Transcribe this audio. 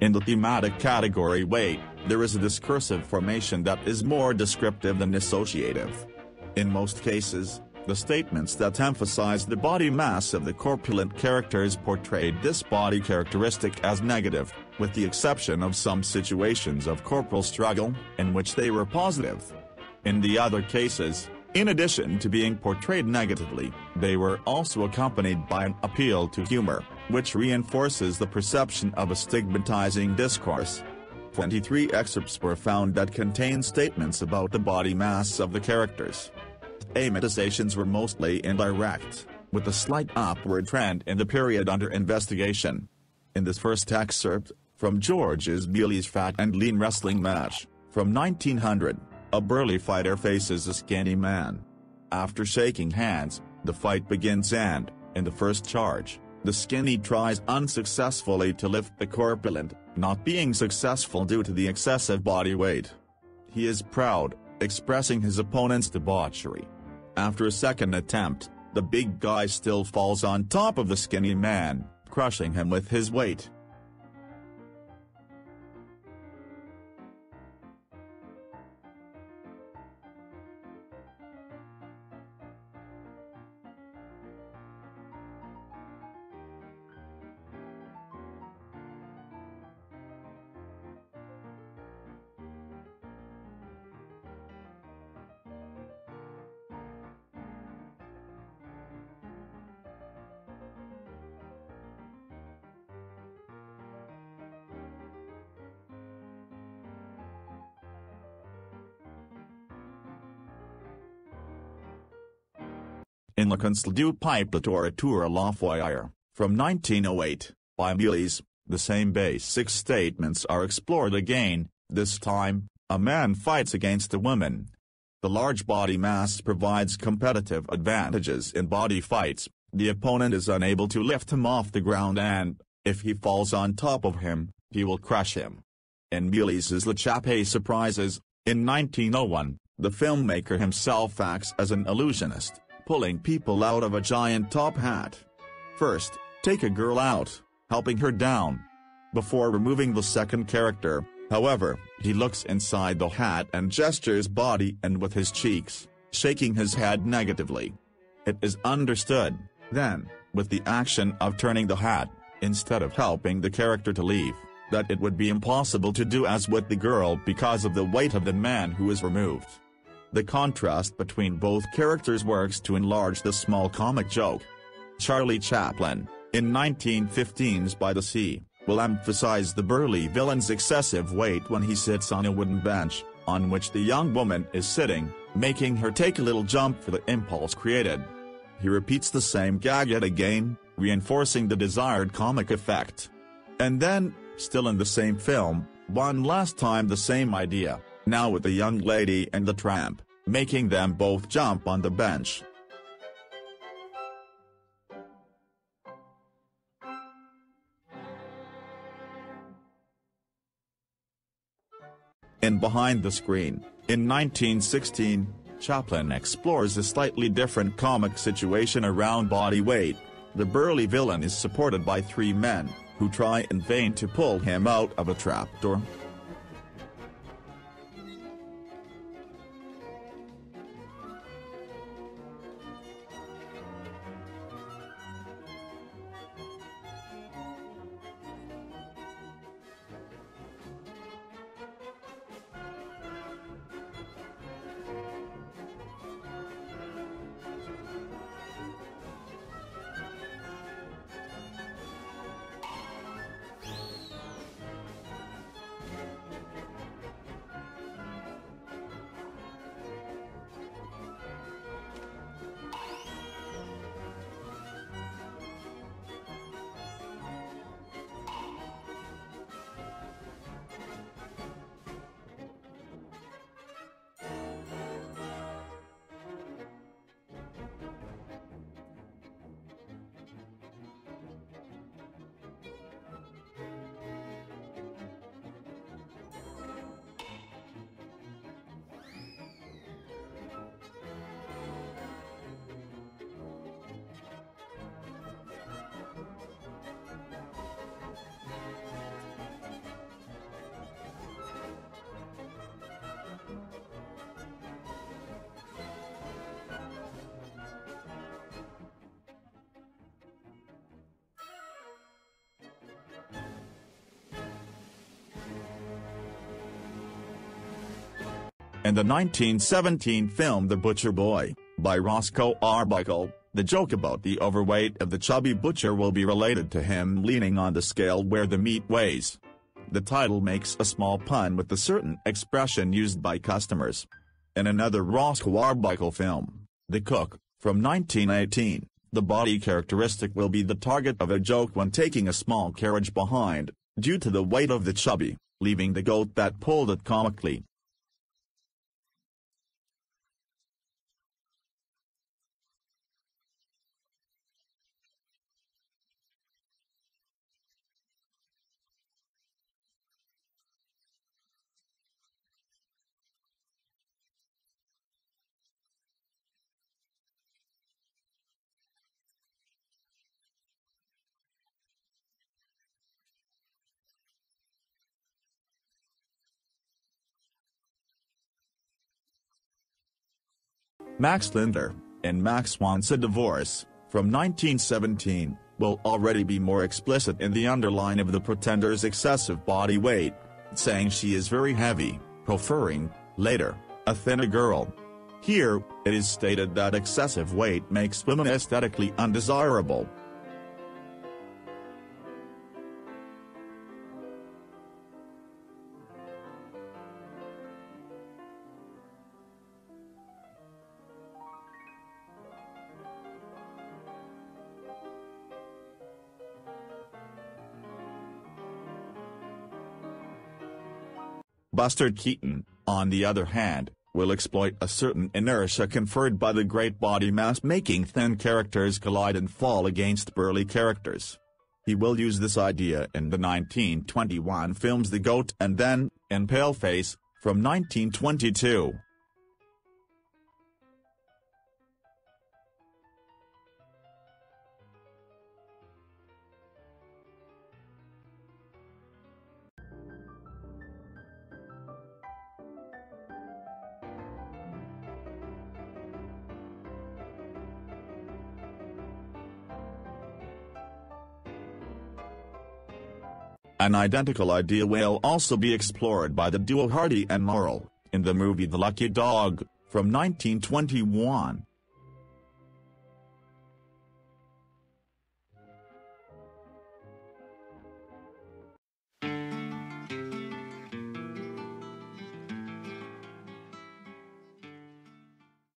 In the thematic category weight, there is a discursive formation that is more descriptive than associative. In most cases, the statements that emphasize the body mass of the corpulent characters portrayed this body characteristic as negative, with the exception of some situations of corporal struggle, in which they were positive. In the other cases, in addition to being portrayed negatively, they were also accompanied by an appeal to humor, which reinforces the perception of a stigmatizing discourse. 23 excerpts were found that contain statements about the body mass of the characters. Amortizations were mostly indirect, with a slight upward trend in the period under investigation. In this first excerpt, from Georges Méliès' Fat and Lean Wrestling Match, from 1900, a burly fighter faces a skinny man. After shaking hands, the fight begins and, in the first charge, the skinny tries unsuccessfully to lift the corpulent, not being successful due to the excessive body weight. He is proud, expressing his opponent's debauchery. After a second attempt, the big guy still falls on top of the skinny man, crushing him with his weight. In Le Conseil du Peuple Tour à la Foire, from 1908, by Méliès, the same basic statements are explored again, this time, a man fights against a woman. The large body mass provides competitive advantages in body fights, the opponent is unable to lift him off the ground and, if he falls on top of him, he will crush him. In Méliès's Le Chapeau Surprises, in 1901, the filmmaker himself acts as an illusionist pulling people out of a giant top hat. First, take a girl out, helping her down. Before removing the second character, however, he looks inside the hat and gestures body and with his cheeks, shaking his head negatively. It is understood, then, with the action of turning the hat, instead of helping the character to leave, that it would be impossible to do as with the girl because of the weight of the man who is removed. The contrast between both characters works to enlarge the small comic joke. Charlie Chaplin, in 1915's By the Sea, will emphasize the burly villain's excessive weight when he sits on a wooden bench, on which the young woman is sitting, making her take a little jump for the impulse created. He repeats the same gag yet again, reinforcing the desired comic effect. And then, still in the same film, one last time the same idea now with the young lady and the tramp, making them both jump on the bench. In Behind the Screen, in 1916, Chaplin explores a slightly different comic situation around body weight. The burly villain is supported by three men, who try in vain to pull him out of a trapdoor. And the 1917 film The Butcher Boy, by Roscoe Arbuckle, the joke about the overweight of the chubby butcher will be related to him leaning on the scale where the meat weighs. The title makes a small pun with the certain expression used by customers. In another Roscoe Arbuckle film, The Cook, from 1918, the body characteristic will be the target of a joke when taking a small carriage behind, due to the weight of the chubby, leaving the goat that pulled it comically. Max Linder, in Max Wants a Divorce, from 1917, will already be more explicit in the underline of the pretender's excessive body weight, saying she is very heavy, preferring, later, a thinner girl. Here, it is stated that excessive weight makes women aesthetically undesirable, Buster Keaton, on the other hand, will exploit a certain inertia conferred by the great body mass making thin characters collide and fall against burly characters. He will use this idea in the 1921 films The Goat and then, in Paleface, from 1922. An identical idea will also be explored by the duo Hardy and Laurel, in the movie The Lucky Dog, from 1921.